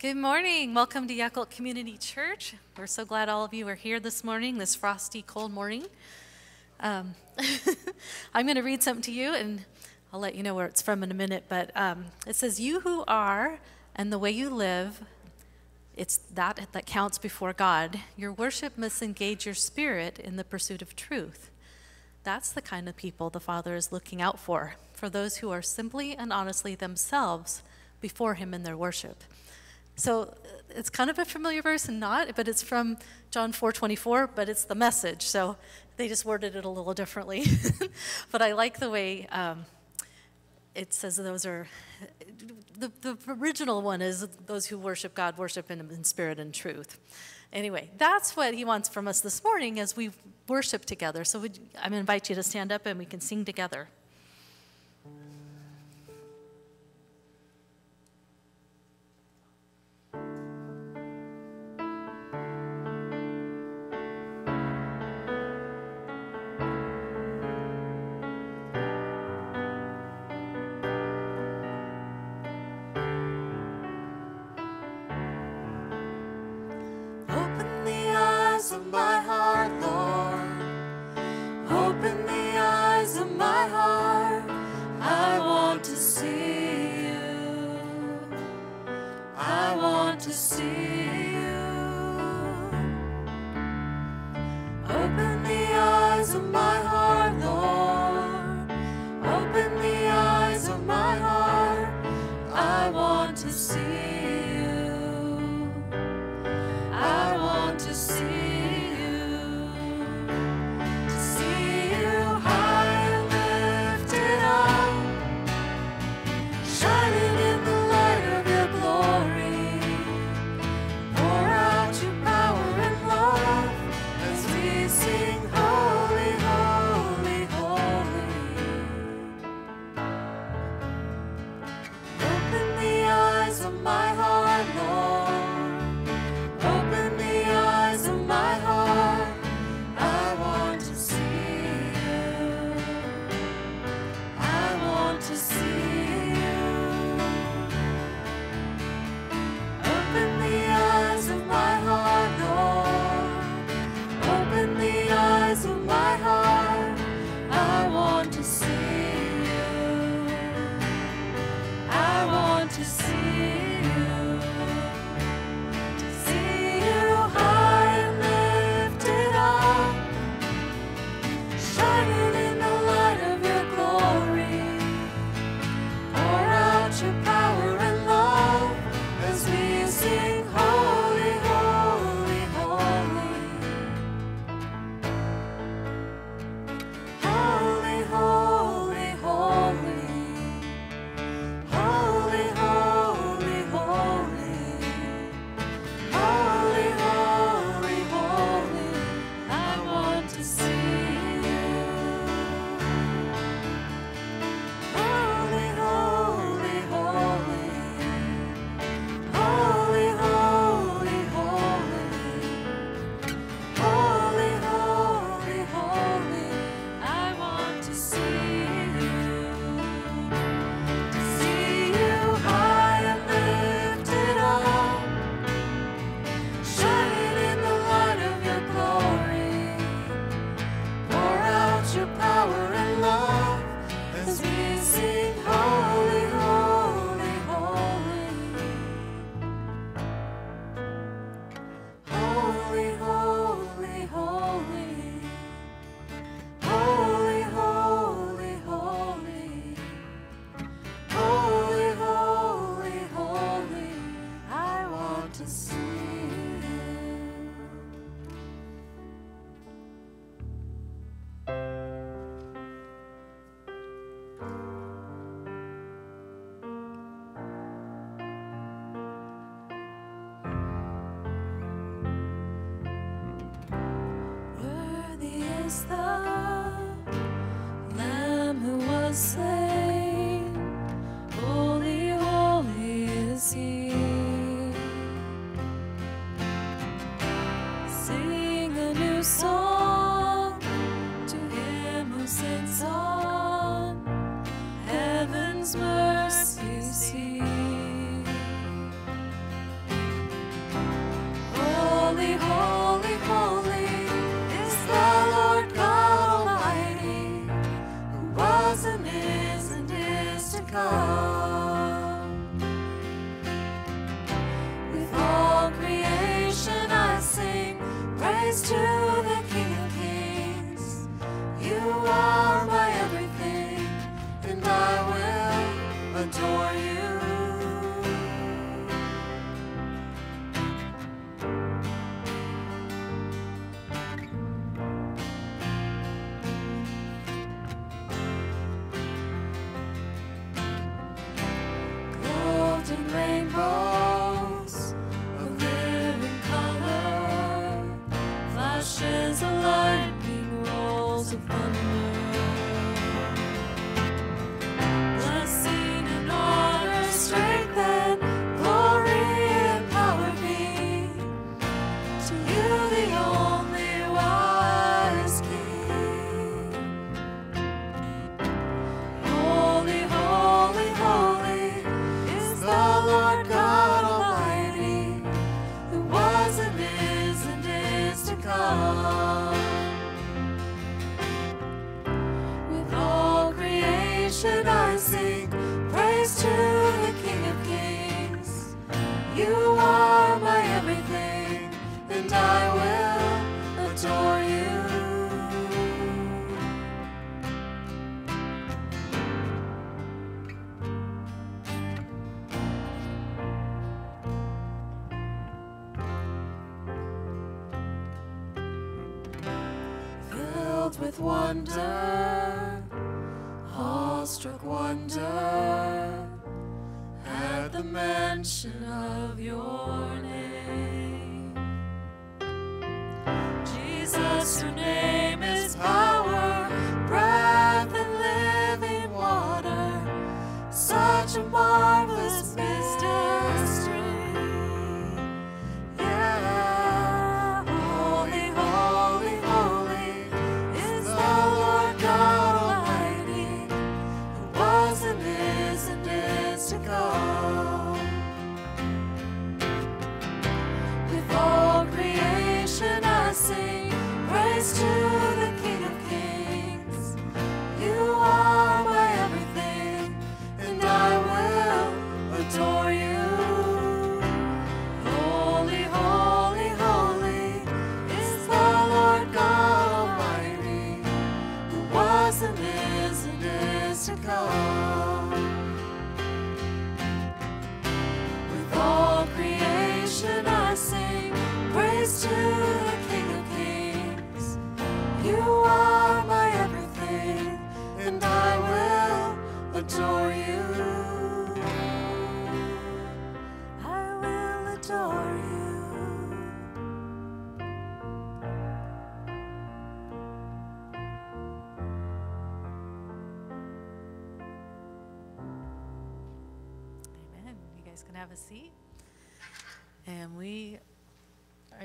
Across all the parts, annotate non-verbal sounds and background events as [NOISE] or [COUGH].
Good morning. Welcome to Yacolt Community Church. We're so glad all of you are here this morning, this frosty, cold morning. Um, [LAUGHS] I'm going to read something to you, and I'll let you know where it's from in a minute. But um, it says, "You who are and the way you live, it's that that counts before God. Your worship must engage your spirit in the pursuit of truth. That's the kind of people the Father is looking out for, for those who are simply and honestly themselves before Him in their worship." So it's kind of a familiar verse and not, but it's from John 4:24, but it's the message. So they just worded it a little differently. [LAUGHS] but I like the way um, it says those are the, the original one is those who worship God worship in, in spirit and truth. Anyway, that's what he wants from us this morning as we worship together. So I'm invite you to stand up and we can sing together. of my heart, Lord. Open the eyes of my heart. I want to see you. I want to see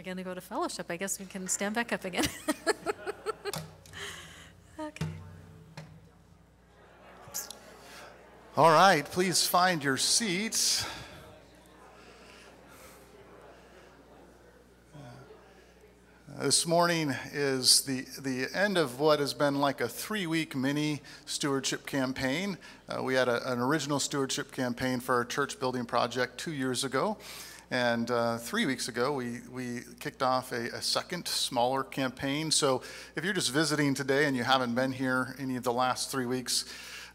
going to go to fellowship. I guess we can stand back up again. [LAUGHS] okay. All right, please find your seats. This morning is the, the end of what has been like a three week mini stewardship campaign. Uh, we had a, an original stewardship campaign for our church building project two years ago. And uh, three weeks ago, we, we kicked off a, a second, smaller campaign. So if you're just visiting today and you haven't been here any of the last three weeks,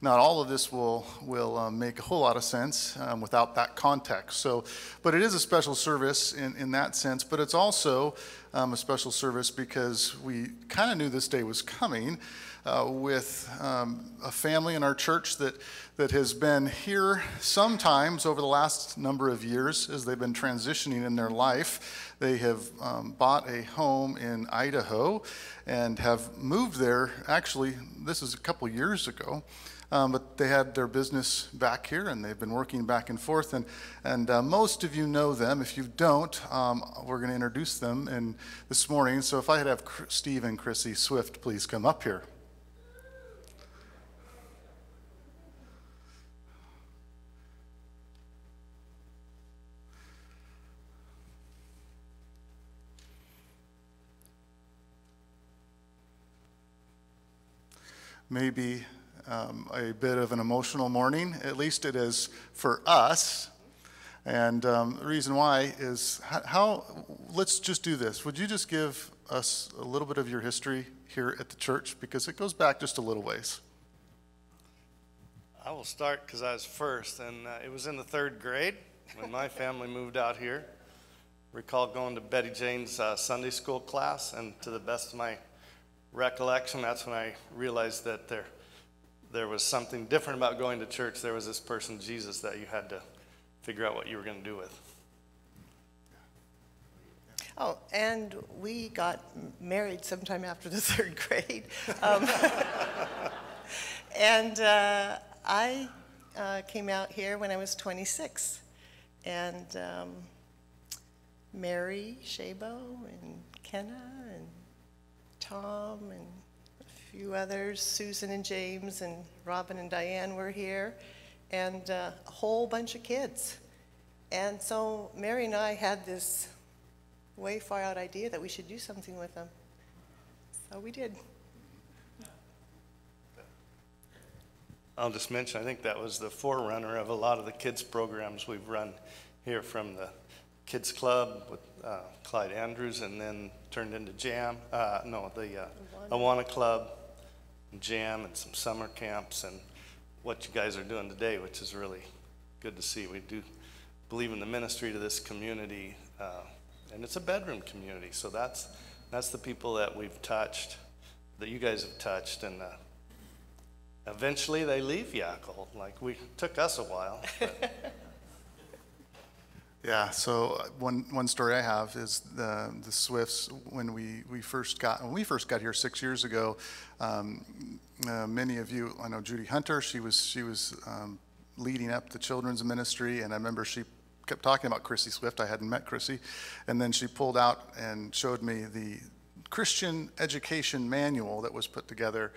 not all of this will will um, make a whole lot of sense um, without that context. So, but it is a special service in, in that sense. But it's also um, a special service because we kind of knew this day was coming. Uh, with um, a family in our church that, that has been here sometimes over the last number of years as they've been transitioning in their life. They have um, bought a home in Idaho and have moved there. Actually, this is a couple years ago. Um, but they had their business back here and they've been working back and forth. And, and uh, most of you know them. If you don't, um, we're going to introduce them in this morning. So if I could have Steve and Chrissy Swift please come up here. Maybe um, a bit of an emotional morning. At least it is for us. And um, the reason why is how, how, let's just do this. Would you just give us a little bit of your history here at the church? Because it goes back just a little ways. I will start because I was first, and uh, it was in the third grade when my family moved out here. Recall going to Betty Jane's uh, Sunday school class, and to the best of my recollection, that's when I realized that there there was something different about going to church. There was this person, Jesus, that you had to figure out what you were going to do with. Oh, and we got married sometime after the [LAUGHS] third grade. Um, [LAUGHS] and uh, I uh, came out here when I was 26. And um, Mary Shabo and Kenna Tom and a few others, Susan and James and Robin and Diane were here, and uh, a whole bunch of kids. And so Mary and I had this way far out idea that we should do something with them. So we did. I'll just mention, I think that was the forerunner of a lot of the kids' programs we've run here from the kids club with uh, Clyde Andrews, and then turned into Jam. Uh, no, the uh, Awana Club, Jam, and some summer camps, and what you guys are doing today, which is really good to see. We do believe in the ministry to this community, uh, and it's a bedroom community. So that's that's the people that we've touched, that you guys have touched, and uh, eventually they leave Yacolt. Like we took us a while. but- [LAUGHS] Yeah, so uh, one, one story I have is the, the Swifts, when we, we first got, when we first got here six years ago, um, uh, many of you, I know Judy Hunter, she was, she was um, leading up the children's ministry, and I remember she kept talking about Chrissy Swift. I hadn't met Chrissy. And then she pulled out and showed me the Christian education manual that was put together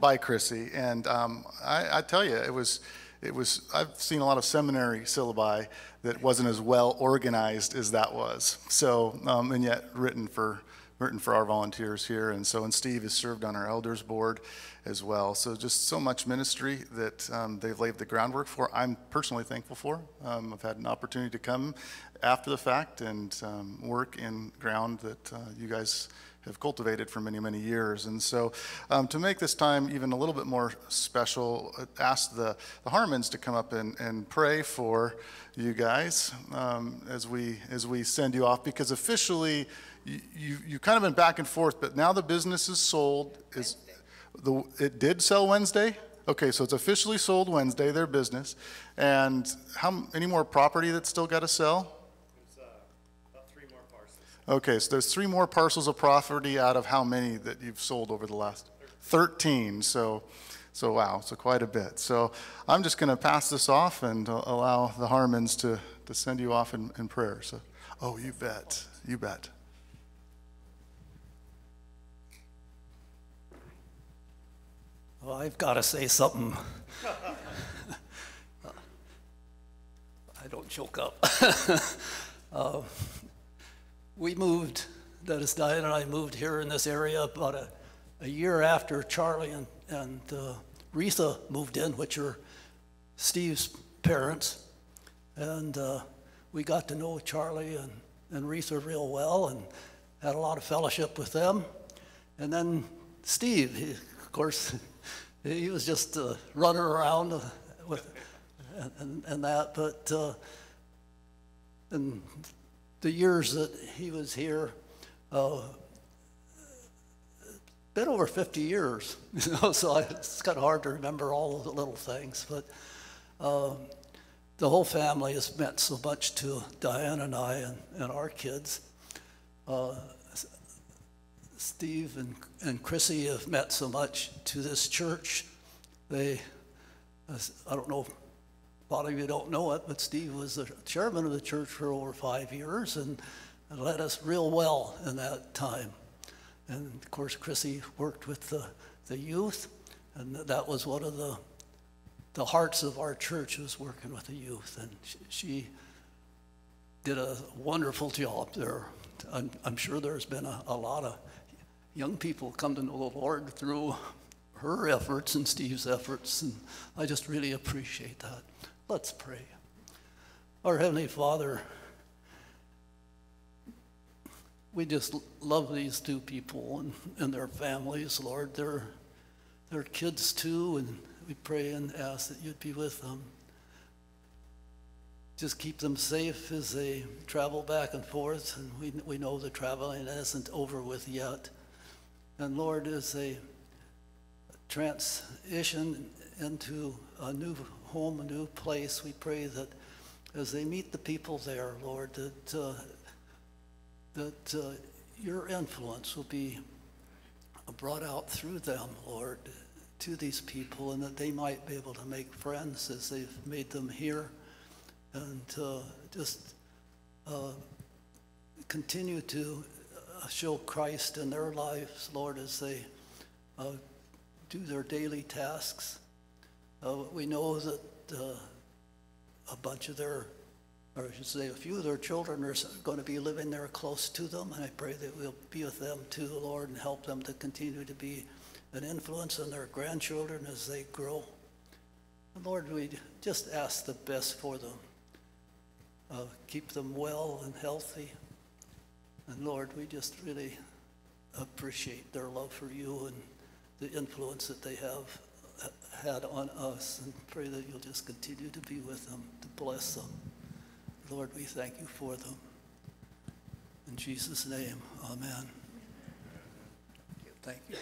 by Chrissy. And um, I, I tell you, it was, it was, I've seen a lot of seminary syllabi that wasn't as well organized as that was. So, um, and yet written for, written for our volunteers here. And so, and Steve has served on our elders board as well. So just so much ministry that um, they've laid the groundwork for. I'm personally thankful for. Um, I've had an opportunity to come after the fact and um, work in ground that uh, you guys have cultivated for many, many years. And so um, to make this time even a little bit more special, uh, ask the, the Harmons to come up and, and pray for you guys um, as, we, as we send you off because officially you, you, kind of been back and forth, but now the business is sold. Is, the, it did sell Wednesday? Okay, so it's officially sold Wednesday, their business. And how, any more property that's still got to sell? Okay, so there's three more parcels of property out of how many that you've sold over the last? 13, so, so wow, so quite a bit. So I'm just going to pass this off and allow the Harmons to, to send you off in, in prayer. So, oh, you bet, you bet. Well, I've got to say something. [LAUGHS] I don't choke up. [LAUGHS] uh, we moved, that is, Diane and I moved here in this area about a, a year after Charlie and, and uh, moved in, which are Steve's parents. And uh, we got to know Charlie and, and Retha real well and had a lot of fellowship with them. And then Steve, he, of course, [LAUGHS] he was just uh, running around with and, and that. But uh, in the years that he was here, uh, been over 50 years, [LAUGHS] you know, so it's kind of hard to remember all of the little things. But uh, the whole family has meant so much to Diane and I and, and our kids. Uh, Steve and, and Chrissy have meant so much to this church. They, I don't know, a lot of you don't know it, but Steve was the chairman of the church for over five years and, led us real well in that time. And of course, Chrissy worked with the, the youth, and that was one of the, the hearts of our church was working with the youth. And she, she did a wonderful job there. I'm, I'm sure there's been a, a lot of young people come to know the Lord through her efforts and Steve's efforts, and I just really appreciate that. Let's pray. Our Heavenly Father, we just love these two people and, and their families, Lord. They're, they're kids too, and we pray and ask that you'd be with them. Just keep them safe as they travel back and forth, and we, we know the traveling isn't over with yet. And Lord, as they transition into a new home, a new place, we pray that as they meet the people there, Lord, that, uh, that uh, your influence will be brought out through them, Lord, to these people, and that they might be able to make friends as they've made them here, and uh, just uh, continue to uh, show Christ in their lives, Lord, as they uh, do their daily tasks. Uh, we know that uh, a bunch of their, or I should say, a few of their children are going to be living there close to them, and I pray that we'll be with them too, Lord, and help them to continue to be an influence on their grandchildren as they grow. And Lord, we just ask the best for them. uh, keep them well and healthy. And Lord, we just really appreciate their love for you and the influence that they have had on us and pray that you'll just continue to be with them, to bless them. Lord, we thank you for them. In Jesus' name, amen. Thank you.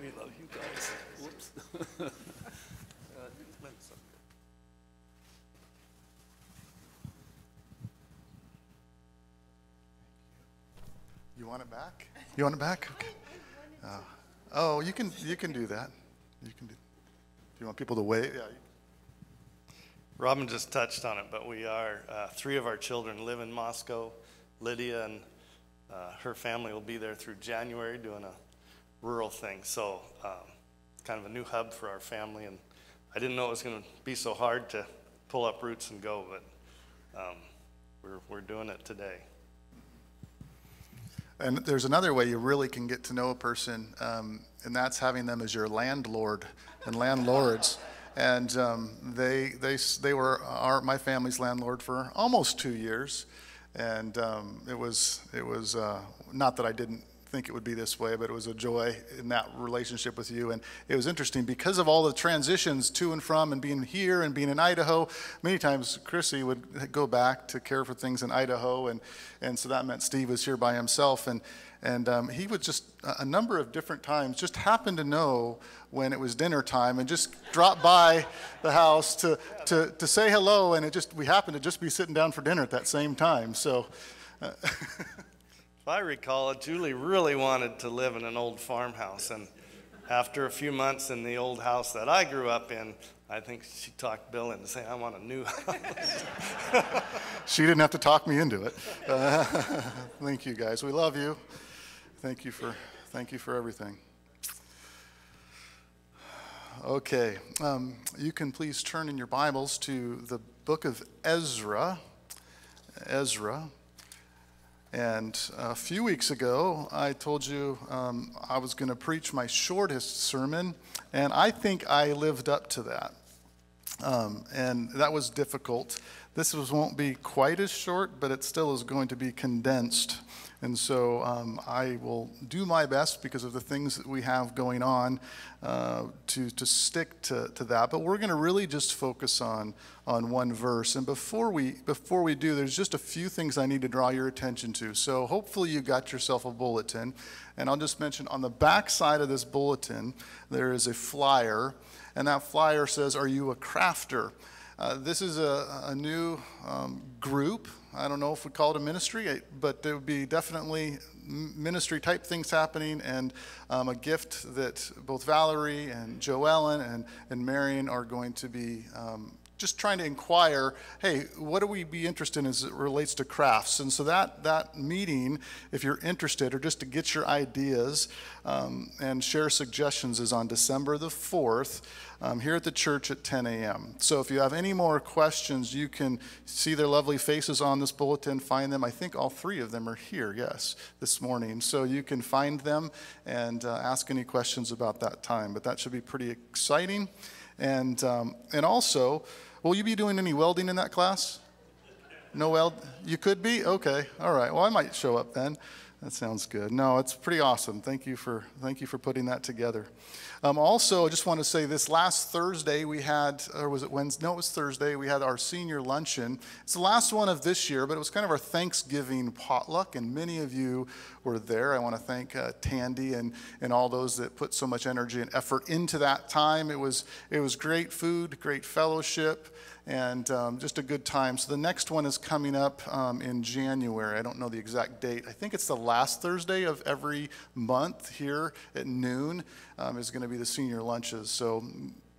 We love you guys. Whoops. [LAUGHS] You want it back? You want it back? Okay. Uh, oh, you can you can do that. You can do. Do you want people to wait? Yeah. Robin just touched on it, but we are uh, three of our children live in Moscow. Lydia and uh, her family will be there through January doing a rural thing. So, um, kind of a new hub for our family. And I didn't know it was going to be so hard to pull up roots and go, but um, we're, we're doing it today. And there's another way you really can get to know a person, um, and that's having them as your landlord and landlords. And um, they, they, they were our, my family's landlord for almost two years. And um, it was, it was uh, not that I didn't think it would be this way, but it was a joy in that relationship with you. And it was interesting because of all the transitions to and from and being here and being in Idaho. Many times Chrissy would go back to care for things in Idaho. And, and so that meant Steve was here by himself. And, and um, he would just, a number of different times, just happen to know when it was dinner time and just drop by the house to, to, to say hello. And it just, we happened to just be sitting down for dinner at that same time. So. Uh, [LAUGHS] If I recall it, Julie really wanted to live in an old farmhouse. And after a few months in the old house that I grew up in, I think she talked Bill into saying, I want a new [LAUGHS] house. she didn't have to talk me into it. Uh, [LAUGHS] thank you, guys. We love you. Thank you for, thank you for everything. Okay, um, you can please turn in your Bibles to the book of Ezra. Ezra. And a few weeks ago, I told you um, I was going to preach my shortest sermon, and I think I lived up to that. Um, and that was difficult. This was, won't be quite as short, but it still is going to be condensed. And so um, I will do my best because of the things that we have going on uh, to, to stick to, to that. But we're going to really just focus on, on one verse. And before we, before we do, there's just a few things I need to draw your attention to. So hopefully you got yourself a bulletin. And I'll just mention on the back side of this bulletin, there is a flyer. And that flyer says, Are you a crafter? Uh, this is a, a new um, group. I don't know if we call it a ministry, but there would be definitely ministry type things happening and um, a gift that both Valerie and Joellen and, and Marion are going to be um, just trying to inquire, hey, what do we be interested in as it relates to crafts? And so that, that meeting, if you're interested, or just to get your ideas um, and share suggestions, is on December the 4th um, here at the church at 10 a.m. So if you have any more questions, you can see their lovely faces on this bulletin, find them. I think all three of them are here, yes, this morning. So you can find them and uh, ask any questions about that time. But that should be pretty exciting. And, um, and also, will you be doing any welding in that class? No weld? You could be? Okay. All right. Well, I might show up then. That sounds good. No, it's pretty awesome. Thank you for, thank you for putting that together. Um, also, I just want to say this last Thursday we had, or was it Wednesday? No, it was Thursday. We had our senior luncheon. It's the last one of this year, but it was kind of our Thanksgiving potluck, and many of you were there. I want to thank uh, Tandy and, and all those that put so much energy and effort into that time. It was, it was great food, great fellowship and um, just a good time. So the next one is coming up um, in January. I don't know the exact date. I think it's the last Thursday of every month here at noon um, is going to be the senior lunches. So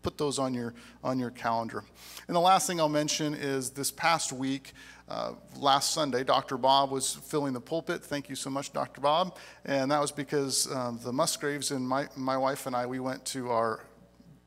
put those on your on your calendar. And the last thing I'll mention is this past week. Uh, last Sunday, Dr. Bob was filling the pulpit. Thank you so much, Dr. Bob. And that was because um, the Musgraves and my, my wife and I, we went to our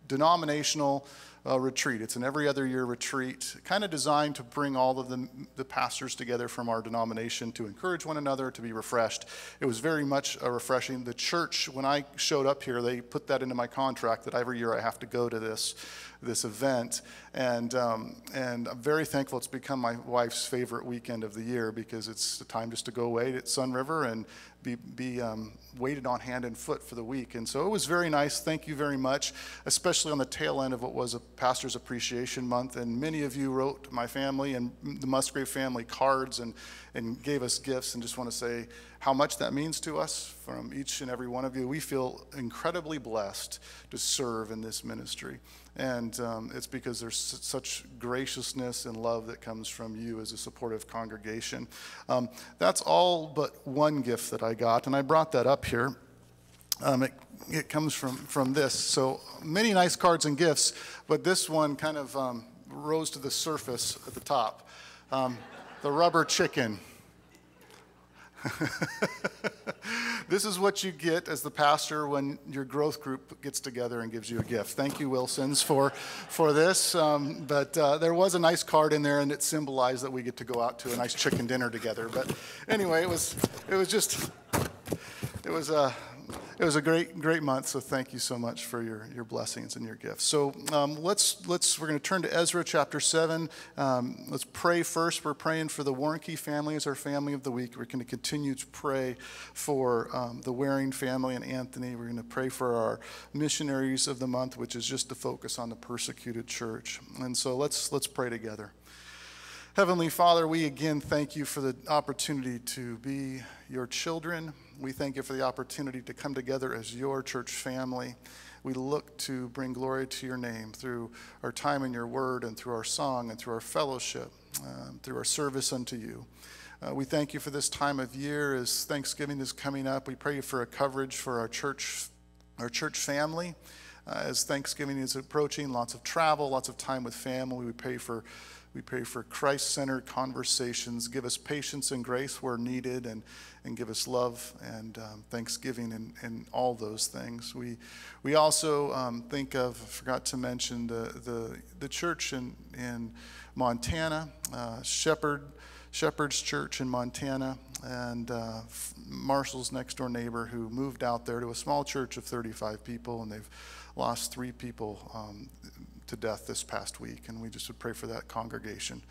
denominational uh, retreat. It's an every other year retreat, kind of designed to bring all of the, the pastors together from our denomination to encourage one another, to be refreshed. It was very much a refreshing. The church, when I showed up here, they put that into my contract that every year I have to go to this this event. And, um, and I'm very thankful it's become my wife's favorite weekend of the year because it's the time just to go away at Sunriver and be, be um, waited on hand and foot for the week. And so it was very nice. Thank you very much, especially on the tail end of what was a Pastor's Appreciation Month. And many of you wrote my family and the Musgrave family cards and, and gave us gifts. And just want to say how much that means to us from each and every one of you. We feel incredibly blessed to serve in this ministry. And um, it's because there's such graciousness and love that comes from you as a supportive congregation. Um, that's all but one gift that I got, and I brought that up here. Um, it, it, comes from, from this. So many nice cards and gifts, but this one kind of um, rose to the surface at the top. Um, the rubber chicken. [LAUGHS] this is what you get as the pastor when your growth group gets together and gives you a gift. Thank you, Wilsons, for, for this. Um, but uh, there was a nice card in there, and it symbolized that we get to go out to a nice chicken dinner together. But anyway, it was, it was just, it was a, uh, it was a great, great month. So thank you so much for your, your blessings and your gifts. So um, let's, let's, we're going to turn to Ezra chapter 7. Um, let's pray first. We're praying for the Warnke family as our family of the week. We're going to continue to pray for um, the Waring family and Anthony. We're going to pray for our missionaries of the month, which is just to focus on the persecuted church. And so let's, let's pray together. Heavenly Father, we again thank you for the opportunity to be your children. We thank you for the opportunity to come together as your church family. We look to bring glory to your name through our time in your word and through our song and through our fellowship, um, through our service unto you. Uh, we thank you for this time of year as Thanksgiving is coming up. We pray for a coverage for our church, our church family. Uh, as Thanksgiving is approaching, lots of travel, lots of time with family. We pray for we pray for Christ centered conversations. Give us patience and grace where needed, and, and give us love and um, thanksgiving and, and all those things. We, we also um, think of, I forgot to mention, the, the, the church in, in Montana, uh, Shepherd, Shepherd's Church in Montana, and uh, Marshall's next door neighbor who moved out there to a small church of 35 people, and they've lost three people um, to death this past week. And we just would pray for that congregation,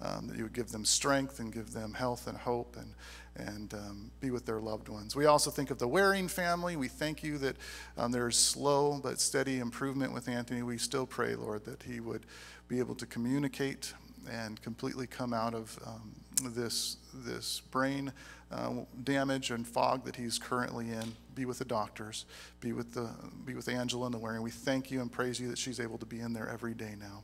um, that you would give them strength and give them health and hope and, and um, be with their loved ones. We also think of the Waring family. We thank you that um, there's slow but steady improvement with Anthony. We still pray, Lord, that he would be able to communicate and completely come out of um, this, this brain uh, damage and fog that he's currently in. Be with the doctors, be with, the, be with Angela and the Waring. We thank you and praise you that she's able to be in there every day now.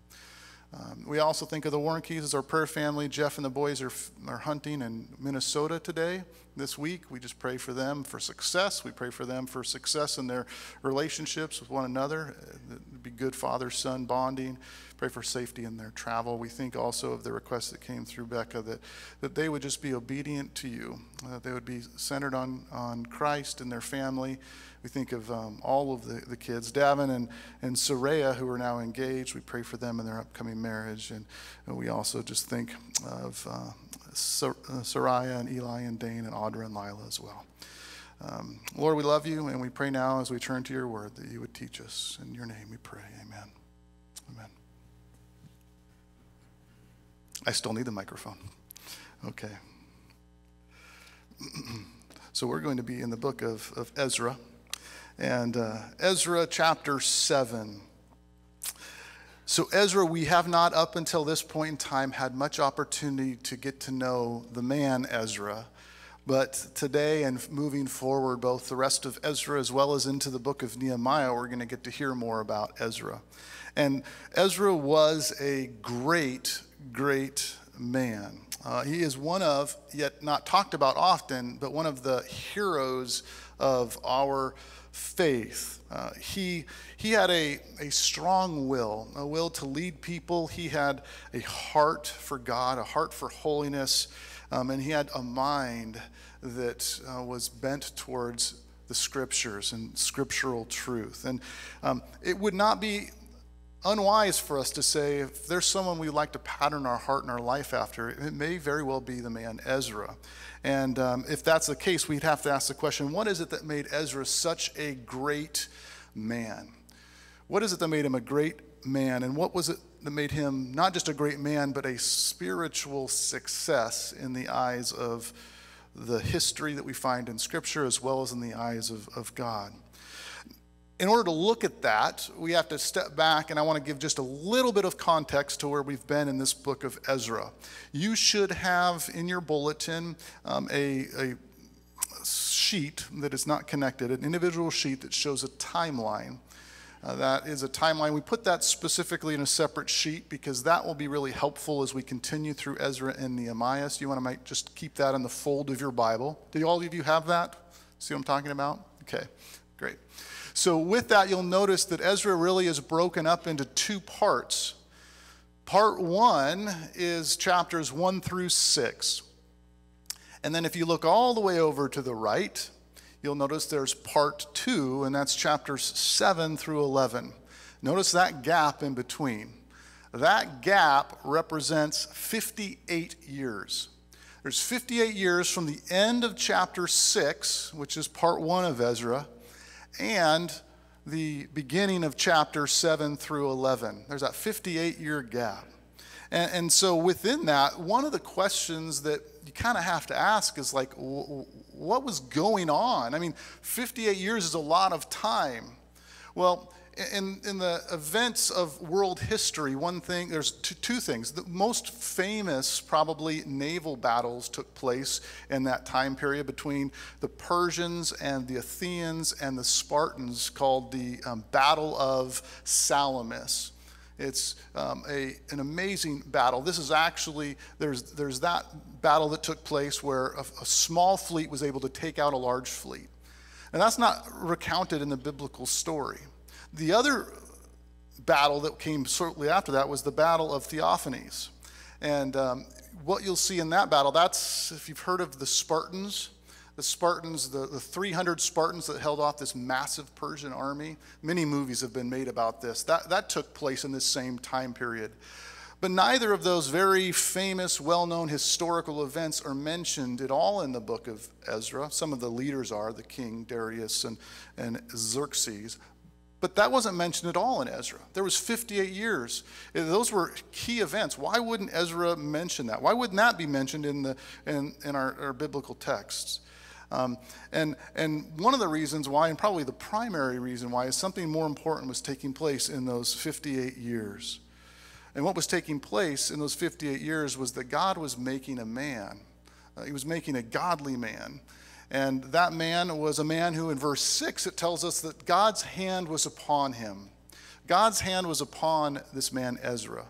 Um, we also think of the Warnkes as our prayer family. Jeff and the boys are, are hunting in Minnesota today, this week. We just pray for them for success. We pray for them for success in their relationships with one another. It'd be good father son bonding. Pray for safety in their travel. We think also of the request that came through Becca that, that they would just be obedient to you, that they would be centered on, on Christ and their family we think of um, all of the, the kids, Davin and, and Soraya, who are now engaged. We pray for them in their upcoming marriage. And, and we also just think of uh, Sor- uh, Soraya and Eli and Dane and Audra and Lila as well. Um, Lord, we love you, and we pray now as we turn to your word that you would teach us. In your name we pray. Amen. Amen. I still need the microphone. Okay. [CLEARS THROAT] so we're going to be in the book of, of Ezra and uh, Ezra chapter 7. So, Ezra, we have not up until this point in time had much opportunity to get to know the man Ezra. But today and moving forward, both the rest of Ezra as well as into the book of Nehemiah, we're going to get to hear more about Ezra. And Ezra was a great, great man. Uh, he is one of, yet not talked about often, but one of the heroes of our faith. Uh, he, he had a, a strong will, a will to lead people. He had a heart for God, a heart for holiness, um, and he had a mind that uh, was bent towards the scriptures and scriptural truth. And um, it would not be unwise for us to say if there's someone we'd like to pattern our heart and our life after, it may very well be the man Ezra. And um, if that's the case, we'd have to ask the question what is it that made Ezra such a great man? What is it that made him a great man? And what was it that made him not just a great man, but a spiritual success in the eyes of the history that we find in Scripture as well as in the eyes of, of God? In order to look at that, we have to step back, and I want to give just a little bit of context to where we've been in this book of Ezra. You should have in your bulletin um, a, a sheet that is not connected, an individual sheet that shows a timeline. Uh, that is a timeline. We put that specifically in a separate sheet because that will be really helpful as we continue through Ezra and Nehemiah. So you want to just keep that in the fold of your Bible. Do all of you have that? See what I'm talking about? Okay, great. So, with that, you'll notice that Ezra really is broken up into two parts. Part one is chapters one through six. And then, if you look all the way over to the right, you'll notice there's part two, and that's chapters seven through 11. Notice that gap in between. That gap represents 58 years. There's 58 years from the end of chapter 6, which is part 1 of Ezra, and the beginning of chapter 7 through 11. There's that 58 year gap. And, and, so within that, one of the questions that you kind of have to ask is like, what was going on? I mean, 58 years is a lot of time. Well, in, in the events of world history, one thing, there's two, two, things. The most famous, probably, naval battles took place in that time period between the Persians and the Athenians and the Spartans, called the um, Battle of Salamis. It's um, a, an amazing battle. This is actually, there's, there's that battle that took place where a, a small fleet was able to take out a large fleet. And that's not recounted in the biblical story. The other battle that came shortly after that was the Battle of Thermopylae. And um, what you'll see in that battle, that's, if you've heard of the Spartans, the Spartans, the, the 300 Spartans that held off this massive Persian army. Many movies have been made about this. That, that took place in this same time period. But neither of those very famous, well known historical events are mentioned at all in the book of Ezra. Some of the leaders are the king Darius and, and Xerxes, but that wasn't mentioned at all in Ezra. There was 58 years. Those were key events. Why wouldn't Ezra mention that? Why wouldn't that be mentioned in, the, in, in our, our biblical texts? Um, and, and one of the reasons why, and probably the primary reason why, is something more important was taking place in those 58 years. And what was taking place in those 58 years was that God was making a man. Uh, he was making a godly man. And that man was a man who, in verse 6, it tells us that God's hand was upon him. God's hand was upon this man, Ezra.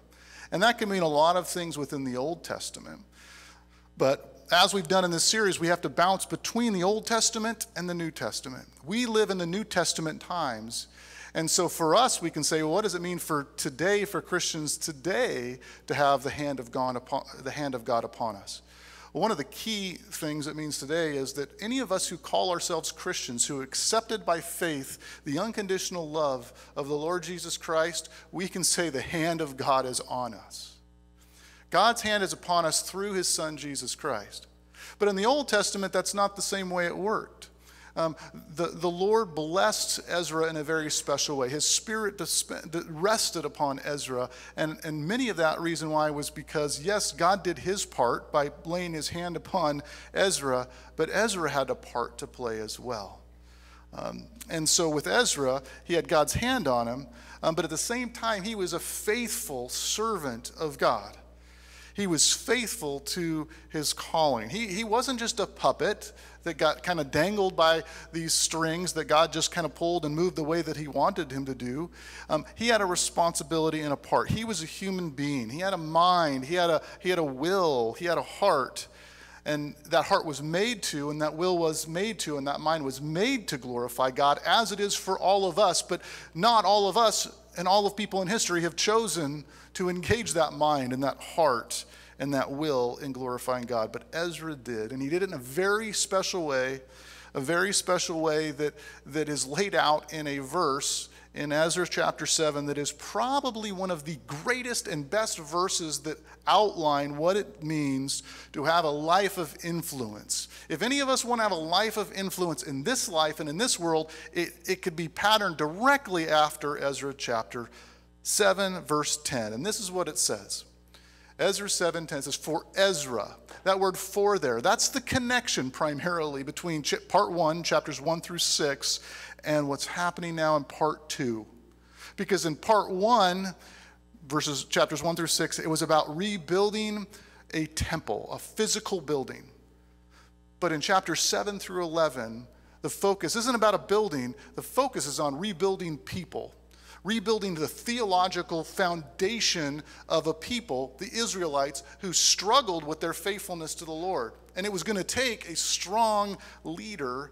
And that can mean a lot of things within the Old Testament. But as we've done in this series, we have to bounce between the Old Testament and the New Testament. We live in the New Testament times. And so for us, we can say, well, what does it mean for today, for Christians today, to have the hand of God upon, the hand of God upon us? One of the key things it means today is that any of us who call ourselves Christians, who accepted by faith the unconditional love of the Lord Jesus Christ, we can say the hand of God is on us. God's hand is upon us through his Son, Jesus Christ. But in the Old Testament, that's not the same way it worked. Um, the, the Lord blessed Ezra in a very special way. His spirit rested upon Ezra. And, and many of that reason why was because, yes, God did his part by laying his hand upon Ezra, but Ezra had a part to play as well. Um, and so with Ezra, he had God's hand on him, um, but at the same time, he was a faithful servant of God he was faithful to his calling. He, he wasn't just a puppet that got kind of dangled by these strings that God just kind of pulled and moved the way that he wanted him to do. Um, he had a responsibility and a part. He was a human being. He had a mind. He had a, he had a will. He had a heart. And that heart was made to, and that will was made to, and that mind was made to glorify God as it is for all of us. But not all of us and all of people in history have chosen to engage that mind and that heart and that will in glorifying God. But Ezra did, and he did it in a very special way. a very special way that, that is laid out in a verse in Ezra chapter 7 that is probably one of the greatest and best verses that outline what it means to have a life of influence. If any of us want to have a life of influence in this life and in this world, it, it could be patterned directly after Ezra chapter 7, verse 10. And this is what it says. Ezra 7:10 says, For Ezra. That word for there, that's the connection primarily between part one, chapters one through six, and what's happening now in part two. Because in part one, verses chapters one through six, it was about rebuilding a temple, a physical building. But in chapters seven through 11, the focus isn't about a building, the focus is on rebuilding people rebuilding the theological foundation of a people, the Israelites, who struggled with their faithfulness to the Lord. And it was going to take a strong leader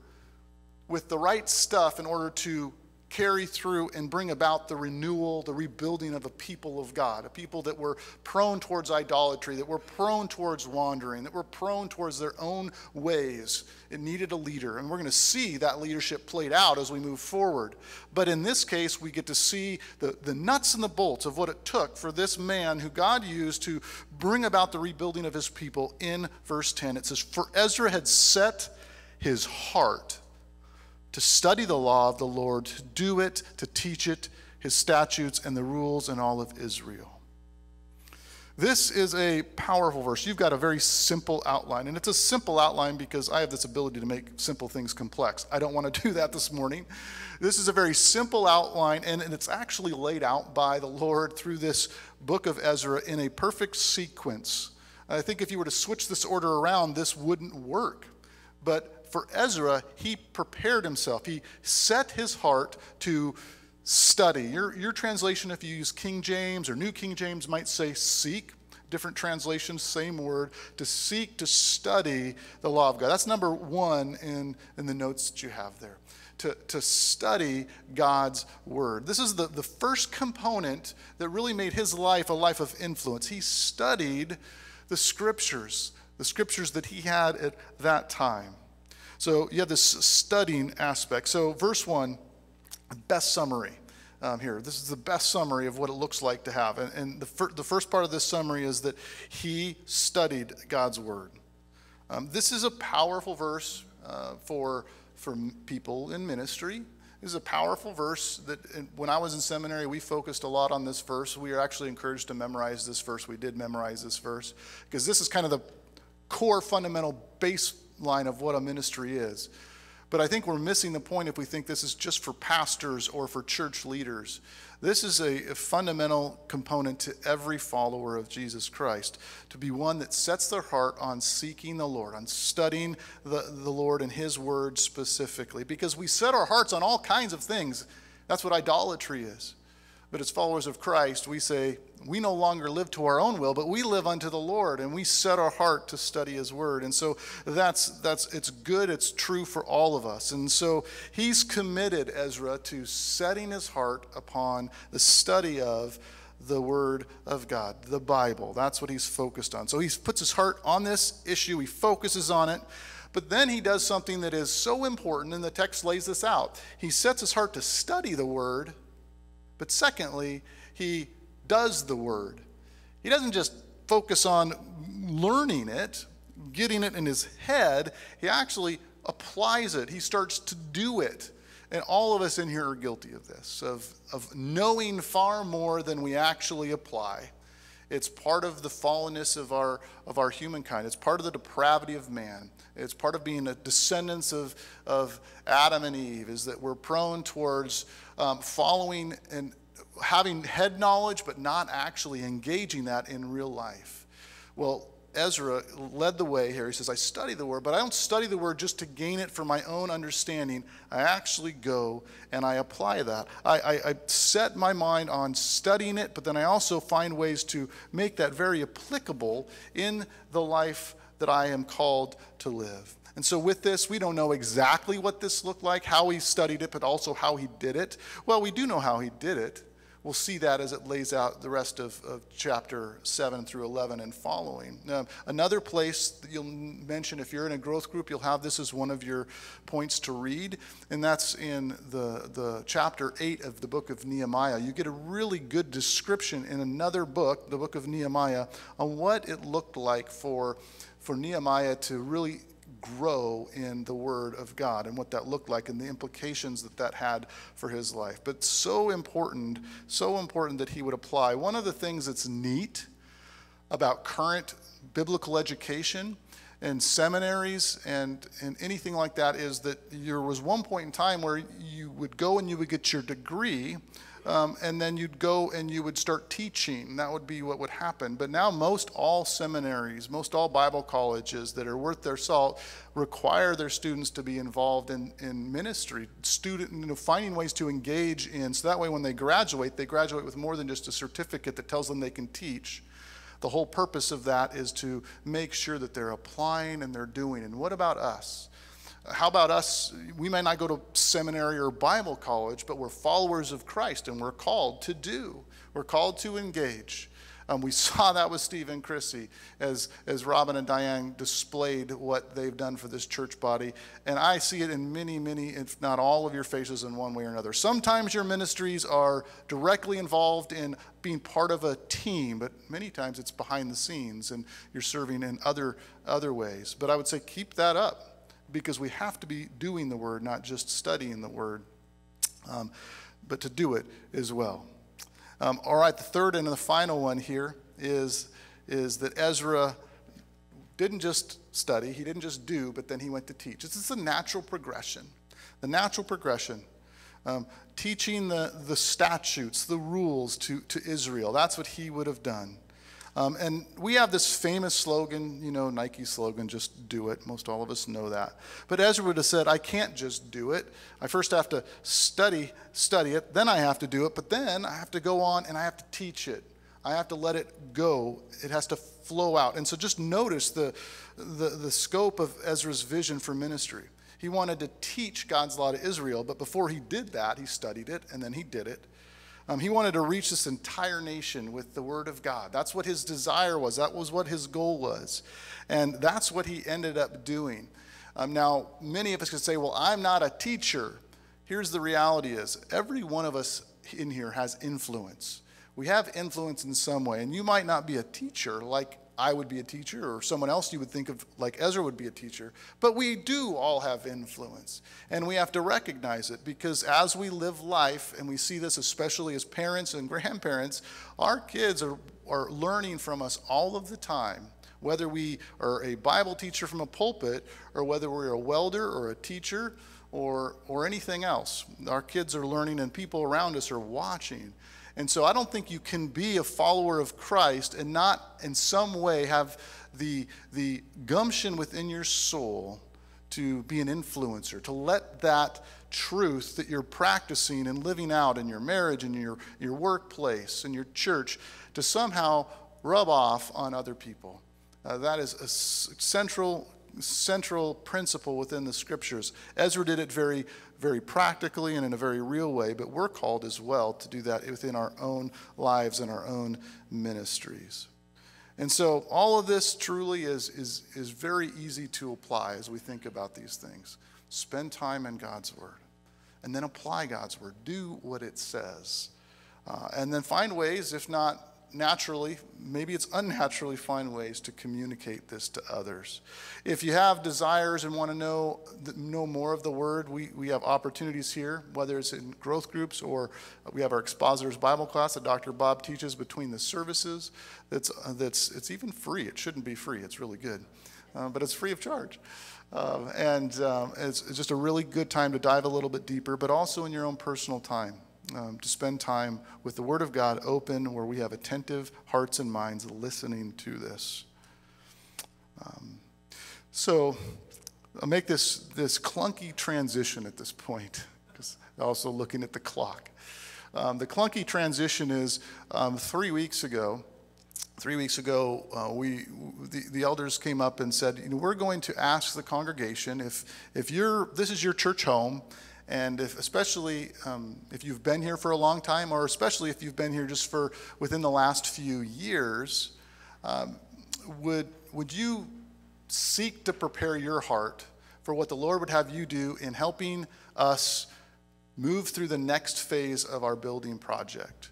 with the right stuff in order to carry through and bring about the renewal, the rebuilding of a people of God, a people that were prone towards idolatry, that were prone towards wandering, that were prone towards their own ways. It needed a leader. And we're going to see that leadership played out as we move forward. But in this case, we get to see the, the nuts and the bolts of what it took for this man who God used to bring about the rebuilding of his people in verse 10. It says, For Ezra had set his heart to study the law of the Lord, to do it, to teach it, his statutes and the rules in all of Israel. This is a powerful verse. You've got a very simple outline, and it's a simple outline because I have this ability to make simple things complex. I don't want to [LAUGHS] do that this morning. This is a very simple outline, and, it's actually laid out by the Lord through this book of Ezra in a perfect sequence. I think if you were to switch this order around, this wouldn't work. But for Ezra, he prepared himself. He set his heart to study. Your, your translation, if you use King James or New King James, might say seek. Different translations, same word. To seek, to study the law of God. That's number one in, in the notes that you have there. To, to study God's word. This is the, the first component that really made his life a life of influence. He studied the scriptures, the scriptures that he had at that time. So you have this studying aspect. So, verse 1, best summary. Um, here. This is the best summary of what it looks like to have. And, and the, fir- the first part of this summary is that he studied God's word. Um, this is a powerful verse uh, for, for people in ministry. This is a powerful verse that when I was in seminary, we focused a lot on this verse. We were actually encouraged to memorize this verse. We did memorize this verse because this is kind of the core fundamental base line of what a ministry is. But I think we're missing the point if we think this is just for pastors or for church leaders. This is a, a, fundamental component to every follower of Jesus Christ to be one that sets their heart on seeking the Lord, on studying the, the Lord and His Word specifically. Because we set our hearts on all kinds of things. That's what idolatry is. But as followers of Christ, we say, we no longer live to our own will, but we live unto the Lord, and we set our heart to study His Word. And so that's that's it's good, it's true for all of us. And so he's committed Ezra to setting his heart upon the study of the Word of God, the Bible. That's what he's focused on. So he puts his heart on this issue, he focuses on it. But then he does something that is so important, and the text lays this out. He sets his heart to study the Word, but secondly, he does the word. He doesn't just focus on learning it, getting it in his head, he actually applies it. He starts to do it. And all of us in here are guilty of this, of, of knowing far more than we actually apply. It's part of the fallenness of our, of our humankind. It's part of the depravity of man. It's part of being a descendants of, of Adam and Eve, is that we're prone towards um, following and having head knowledge, but not actually engaging that in real life. Well, Ezra led the way here. He says, I study the word, but I don't study the word just to gain it for my own understanding. I actually go and I apply that. I, I, I, set my mind on studying it, but then I also find ways to make that very applicable in the life that I am called to live. And so, with this, we don't know exactly what this looked like, how he studied it, but also how he did it. Well, we do know how he did it we'll see that as it lays out the rest of, of chapter 7 through 11 and following. Another place that you'll mention, if you're in a growth group, you'll have this as one of your points to read, and that's in the, the chapter 8 of the book of Nehemiah. You get a really good description in another book, the book of Nehemiah, on what it looked like for, for Nehemiah to really grow in the Word of God and what that looked like and the implications that that had for his life. But so important, so important that he would apply. One of the things that's neat about current biblical education and seminaries and, and anything like that is that there was one point in time where you would go and you would get your degree um, and then you'd go and you would start teaching. That would be what would happen. But now, most all seminaries, most all Bible colleges that are worth their salt require their students to be involved in, in ministry, student, you know, finding ways to engage in. So that way, when they graduate, they graduate with more than just a certificate that tells them they can teach. The whole purpose of that is to make sure that they're applying and they're doing. And what about us? How about us? We may not go to seminary or Bible college, but we're followers of Christ and we're called to do. We're called to engage. Um, we [LAUGHS] saw that with Steve and Chrissy as, as Robin and Diane displayed what they've done for this church body. And I see it in many, many, if not all of your faces in one way or another. Sometimes your ministries are directly involved in being part of a team, but many times it's behind the scenes and you're serving in other, other ways. But I would say keep that up because we have to be doing the word, not just studying the word, um, but to do it as well. Um, all right, the third and the final one here is, is that Ezra didn't just study, he didn't just do, but then he went to teach. This is a natural progression. The natural progression. Um, teaching the, the statutes, the rules to, to Israel. That's what he would have done. Um, and we have this famous slogan, you know, Nike slogan, just do it. Most all of us know that. But Ezra would have said, I can't just do it. I first have to study, study it, then I have to do it, but then I have to go on and I have to teach it. I have to let it go. It has to flow out. And so just notice the, the, the scope of Ezra's vision for ministry. He wanted to teach God's law to Israel, but before he did that, he studied it and then he did it. Um, he wanted to reach this entire nation with the Word of God. That's what his desire was, that was what his goal was. And that's what he ended up doing. Um, now, many of us could say, well, I'm not a teacher. Here's the reality is every one of us in here has influence. We have influence in some way, and you might not be a teacher like I would be a teacher, or someone else you would think of like Ezra would be a teacher. But we do all have influence, and we have to recognize it because as we live life, and we see this especially as parents and grandparents, our kids are, are learning from us all of the time. Whether we are a Bible teacher from a pulpit, or whether we're a welder or a teacher, or, or anything else, our kids are learning, and people around us are watching. And so I don't think you can be a follower of Christ and not in some way have the, the gumption within your soul to be an influencer, to let that truth that you're practicing and living out in your marriage and your, your workplace and your church to somehow rub off on other people. Uh, that is a central central principle within the scriptures. Ezra did it very very practically and in a very real way, but we're called as well to do that within our own lives and our own ministries. And so all of this truly is, is, is very easy to apply as we think about these things. Spend time in God's Word and then apply God's Word. Do what it says. Uh, and then find ways, if not naturally, maybe it's unnaturally, find ways to communicate this to others. If you have desires and want to know, know more of the Word, we, we have opportunities here, whether it's in growth groups or we have our Expositors Bible class that Dr. Bob teaches between the services. That's, uh, that's, it's even free. It shouldn't be free, it's really good, uh, but it's free of charge. Uh, and um, it's, it's just a really good time to dive a little bit deeper, but also in your own personal time um, to spend time with the Word of God open, where we have attentive hearts and minds listening to this. Um, so I'll make this, this clunky transition at this point, because also looking at the clock. Um, the clunky transition is um, three weeks ago. Three weeks ago, uh, we the, the elders came up and said, you know, we're going to ask the congregation if if you're this is your church home, And if, especially um, if you've been here for a long time, or especially if you've been here just for within the last few years, um, would, would you seek to prepare your heart for what the Lord would have you do in helping us move through the next phase of our building project?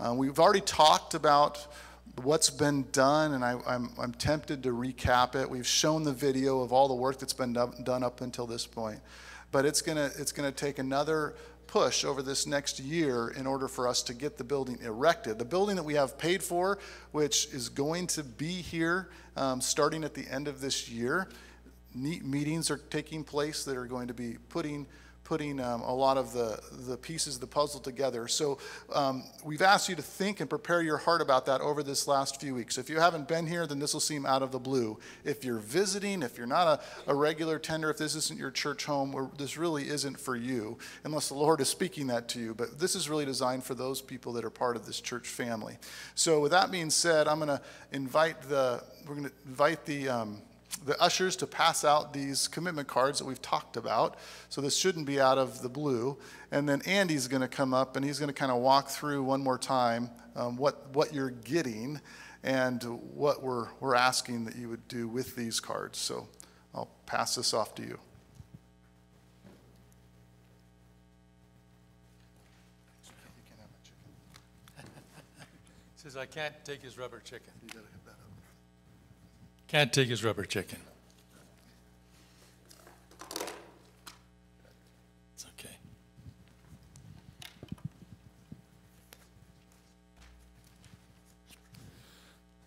Uh, we've already talked about what's been done, and I, am tempted to recap it. We've shown the video of all the work that's been done up until this point, but it's gonna it's gonna take another push over this next year in order for us to get the building erected. The building that we have paid for, which is going to be here um, starting at the end of this year. Neat meetings are taking place that are going to be putting putting um, a lot of the, the pieces of the puzzle together. So um, we've asked you to think and prepare your heart about that over this last few weeks. If you haven't been here, then this will seem out of the blue. If you're visiting, if you're not a, a regular tender, if this isn't your church home, this really isn't for you, unless the Lord is speaking that to you. But this is really designed for those people that are part of this church family. So with that being said, I'm going to invite the, we're going to invite the, um, the ushers to pass out these commitment cards that we've talked about. So this shouldn't be out of the blue. And then Andy's going to come up and he's going to kind of walk through one more time um, what, what you're getting and what we're, we're asking that you would do with these cards. So I'll pass this off to you. Says I can't take his rubber chicken. Can't take his rubber chicken. It's okay.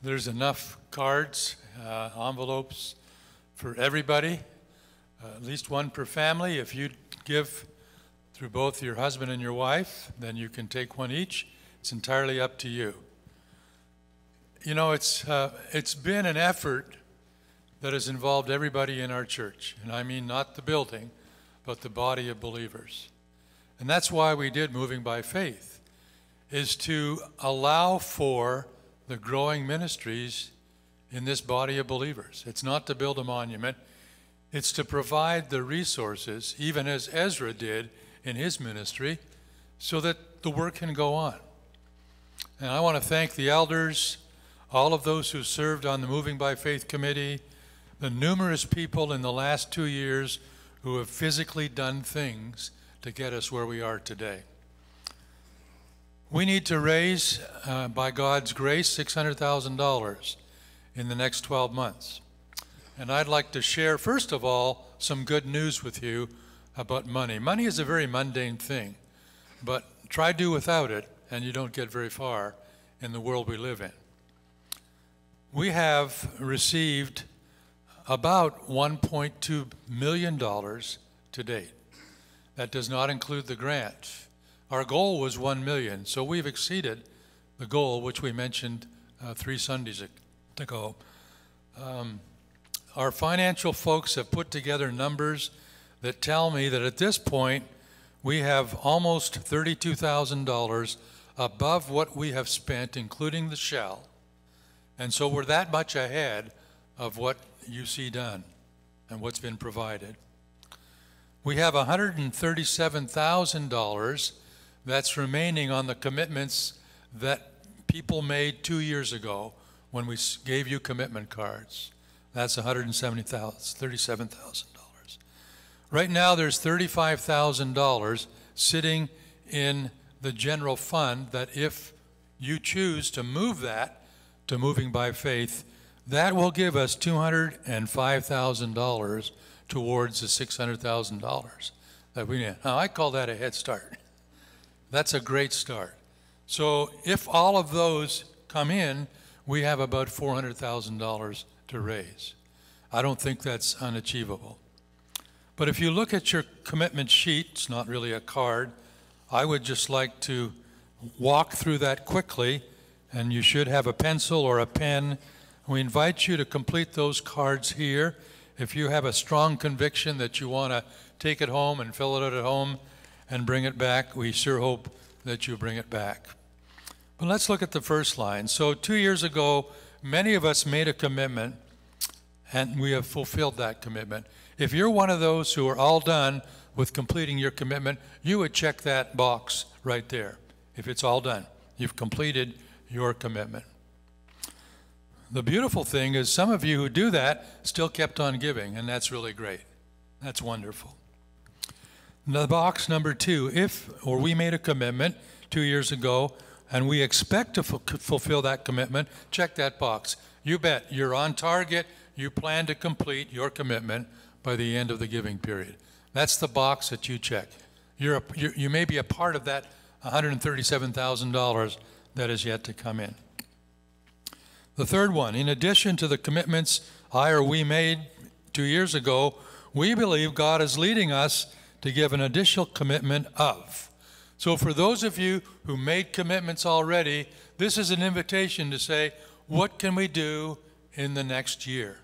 There's enough cards, uh, envelopes for everybody, uh, at least one per family. If you give through both your husband and your wife, then you can take one each. It's entirely up to you. You know, it's, uh, it's been an effort that has involved everybody in our church. And I mean not the building, but the body of believers. And that's why we did Moving by Faith, is to allow for the growing ministries in this body of believers. It's not to build a monument, it's to provide the resources, even as Ezra did in his ministry, so that the work can go on. And I want to thank the elders all of those who served on the Moving by Faith Committee, the numerous people in the last two years who have physically done things to get us where we are today. We need to raise, uh, by God's grace, $600,000 in the next 12 months. And I'd like to share, first of all, some good news with you about money. Money is a very mundane thing, but try do without it, and you don't get very far in the world we live in. We have received about $1.2 million to date. That does not include the grant. Our goal was 1 million, so we've exceeded the goal, which we mentioned uh, three Sundays ago. Um, our financial folks have put together numbers that tell me that at this point, we have almost $32,000 above what we have spent, including the shell, and so we're that much ahead of what you see done and what's been provided. We have $137,000 that's remaining on the commitments that people made two years ago when we gave you commitment cards. That's $137,000. Right now, there's $35,000 sitting in the general fund that if you choose to move that, to moving by faith, that will give us $205,000 towards the $600,000 that we need. Now, I call that a head start. That's a great start. So if all of those come in, we have about $400,000 to raise. I don't think that's unachievable. But if you look at your commitment sheet, it's not really a card, I would just like to walk through that quickly and you should have a pencil or a pen. We invite you to complete those cards here. If you have a strong conviction that you want to take it home and fill it out at home and bring it back, we sure hope that you bring it back. But let's look at the first line. So, two years ago, many of us made a commitment, and we have fulfilled that commitment. If you're one of those who are all done with completing your commitment, you would check that box right there. If it's all done, you've completed your commitment. The beautiful thing is some of you who do that still kept on giving, and that's really great. That's wonderful. The box number two, if or we made a commitment two years ago and we expect to fu- fulfill that commitment, check that box. You bet you're on target. You plan to complete your commitment by the end of the giving period. That's the box that you check. You're, a, you're you may be a part of that $137,000 that is yet to come in. The third one, in addition to the commitments I or we made two years ago, we believe God is leading us to give an additional commitment of. So, for those of you who made commitments already, this is an invitation to say, what can we do in the next year?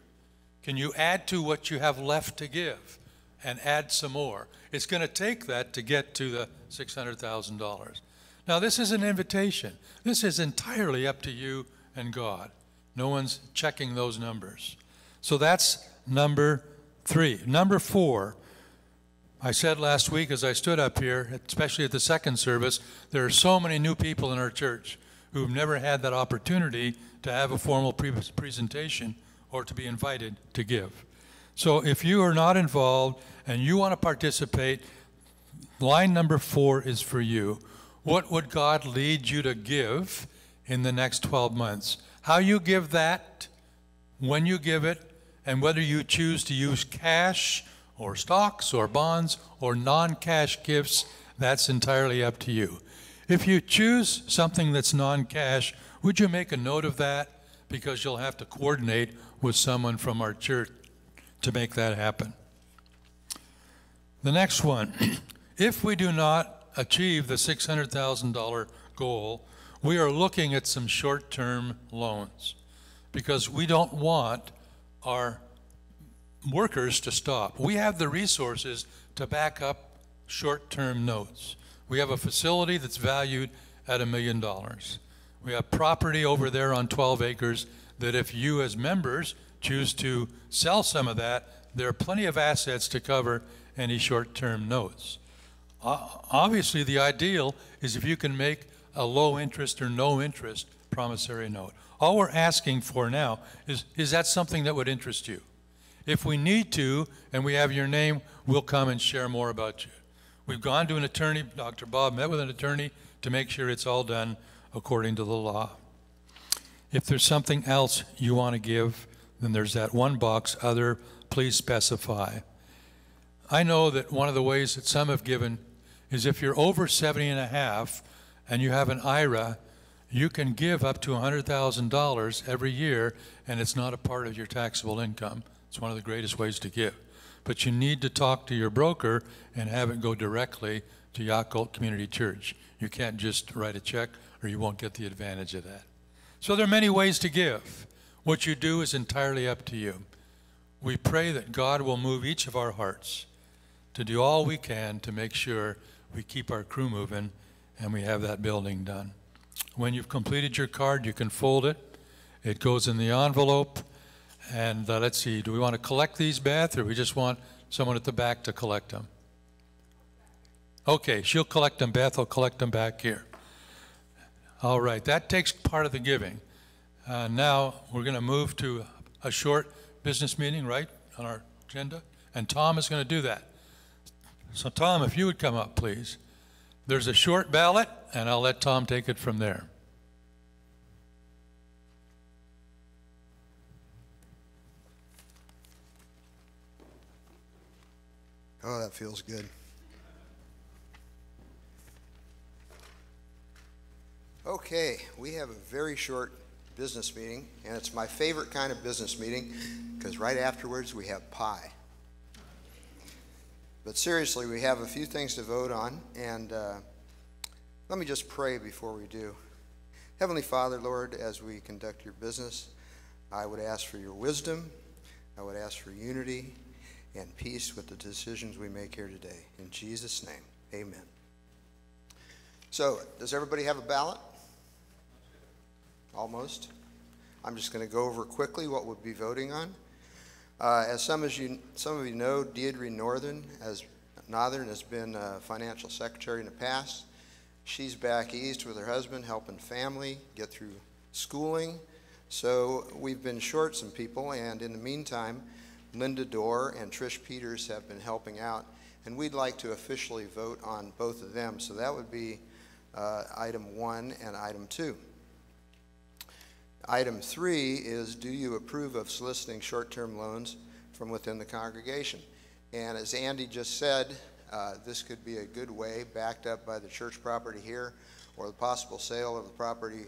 Can you add to what you have left to give and add some more? It's going to take that to get to the $600,000. Now, this is an invitation. This is entirely up to you and God. No one's checking those numbers. So that's number three. Number four, I said last week as I stood up here, especially at the second service, there are so many new people in our church who've never had that opportunity to have a formal pre- presentation or to be invited to give. So if you are not involved and you want to participate, line number four is for you. What would God lead you to give in the next 12 months? How you give that, when you give it, and whether you choose to use cash or stocks or bonds or non cash gifts, that's entirely up to you. If you choose something that's non cash, would you make a note of that? Because you'll have to coordinate with someone from our church to make that happen. The next one [CLEARS THROAT] if we do not achieve the $600,000 goal, we are looking at some short term loans because we don't want our workers to stop. We have the resources to back up short term notes. We have a facility that's valued at a million dollars. We have property over there on 12 acres that if you, as members, choose to sell some of that, there are plenty of assets to cover any short term notes. Obviously, the ideal is if you can make a low interest or no interest promissory note. All we're asking for now is is that something that would interest you? If we need to, and we have your name, we'll come and share more about you. We've gone to an attorney, Dr. Bob met with an attorney to make sure it's all done according to the law. If there's something else you want to give, then there's that one box, other, please specify. I know that one of the ways that some have given is if you're over 70 and a half and you have an IRA, you can give up to $100,000 every year and it's not a part of your taxable income. It's one of the greatest ways to give. But you need to talk to your broker and have it go directly to Yacolt Community Church. You can't just write a check or you won't get the advantage of that. So there are many ways to give. What you do is entirely up to you. We pray that God will move each of our hearts to do all we can to make sure we keep our crew moving and we have that building done. When you've completed your card, you can fold it. It goes in the envelope and uh, let's see, do we want to collect these, Beth, or we just want someone at the back to collect them? Okay, she'll collect them. Beth will collect them back here. All right, that takes part of the giving. Uh, now we're going to move to a short business meeting, right, on our agenda, and Tom is going to do that. So, Tom, if you would come up, please. There's a short ballot, and I'll let Tom take it from there. Oh, that feels good. Okay, we have a very short business meeting, and it's my favorite kind of business meeting because right afterwards we have pie. But seriously, we have a few things to vote on, and uh, let me just pray before we do. Heavenly Father, Lord, as we conduct your business, I would ask for your wisdom, I would ask for unity, and peace with the decisions we make here today. In Jesus' name, amen. So, does everybody have a ballot? Almost. I'm just going to go over quickly what we'll be voting on. Uh, as some of you, some of you know, Deidre Northern has Northern has been a financial secretary in the past. She's back east with her husband, helping family get through schooling. So we've been short some people, and in the meantime, Linda Dorr and Trish Peters have been helping out, and we'd like to officially vote on both of them. So that would be uh, item one and item two. Item three is, do you approve of soliciting short-term loans from within the congregation? And as Andy just said, uh, this could be a good way, backed up by the church property here, or the possible sale of the property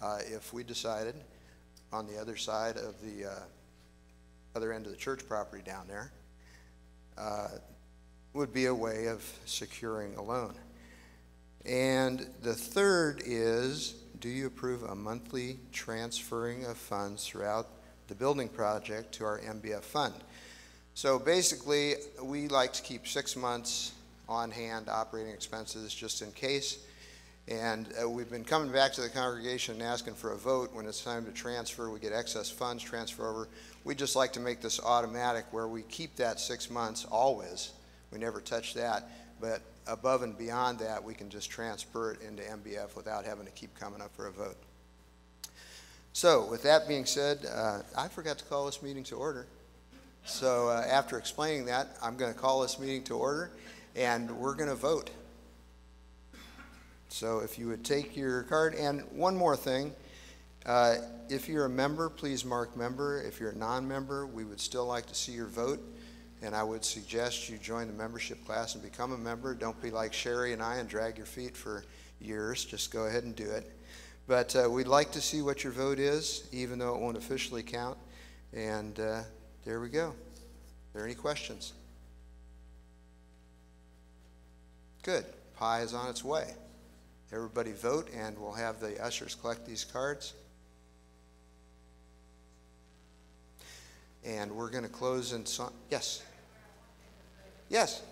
uh, if we decided on the other side of the uh, other end of the church property down there, uh, would be a way of securing a loan. And the third is, do you approve a monthly transferring of funds throughout the building project to our MBF fund? So basically, we like to keep six months on hand operating expenses just in case. And uh, we've been coming back to the congregation and asking for a vote when it's time to transfer. We get excess funds transfer over. We just like to make this automatic where we keep that six months always. We never touch that. But above and beyond that, we can just transfer it into MBF without having to keep coming up for a vote. So with that being said, uh, I forgot to call this meeting to order. So uh, after explaining that, I'm going to call this meeting to order, and we're going to vote. So if you would take your card, and one more thing, uh, if you're a member, please mark member. If you're a non-member, we would still like to see your vote, and I would suggest you join the membership class and become a member. Don't be like Sherry and I and drag your feet for years. Just go ahead and do it. But uh, we'd like to see what your vote is, even though it won't officially count. And uh, there we go. Are there any questions? Good. Pie is on its way. Everybody vote, and we'll have the ushers collect these cards. And we're going to close in song. Yes. Yes.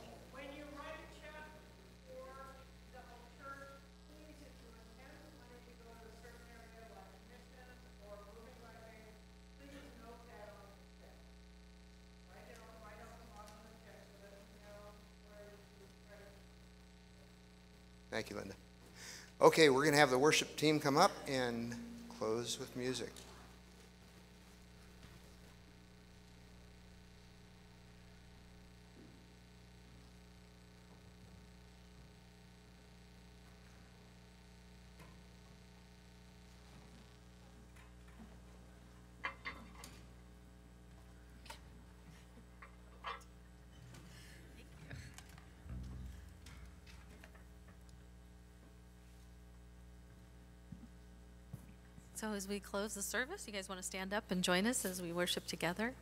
Thank you, Linda. Okay, we're going to have the worship team come up and close with music. As we close the service, you guys want to stand up and join us as we worship together?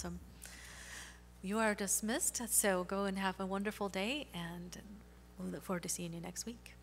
Ransom. You are dismissed, so go and have a wonderful day, and we look forward to seeing you next week.